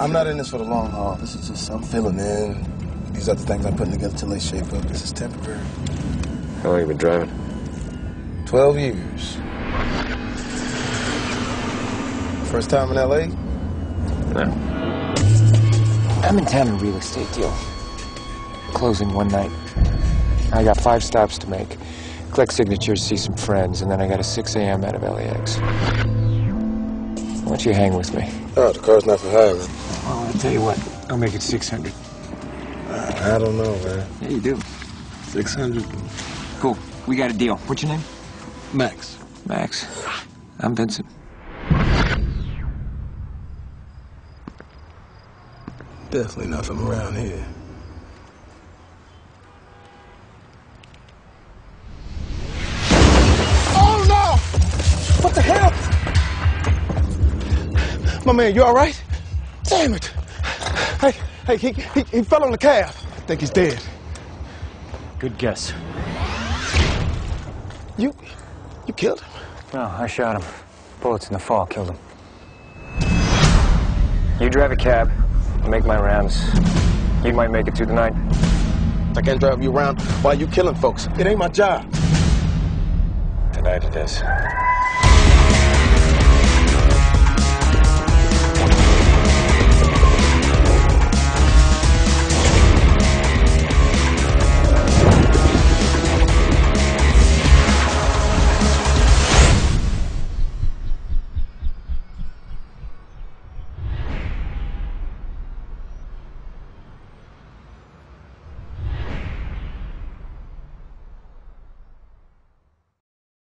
I'm not in this for the long haul. This is just, I'm filling in. These other things I'm putting together till they shape up. This is temporary. How long you been driving? 12 years. First time in L.A.? No. I'm in town in a real estate deal. Closing one night. I got five stops to make. Collect signatures, see some friends, and then I got a 6 a.m. out of LAX. Why don't you hang with me? Oh, the car's not for hire, man. Well, I'll tell you what. I'll make it 600. I don't know, man. Yeah, you do. 600. Cool. We got a deal. What's your name? Max. Max. I'm Vincent. Definitely nothing around here. Oh, no! What the hell? My man, you all right? Damn it! Hey, hey, he, he, he fell on the cab. I think he's dead. Good guess. You, you killed him? No, I shot him. Bullets in the fall killed him. You drive a cab, I make my rounds. You might make it through the night. I can't drive you around while you killing folks. It ain't my job. Tonight it is.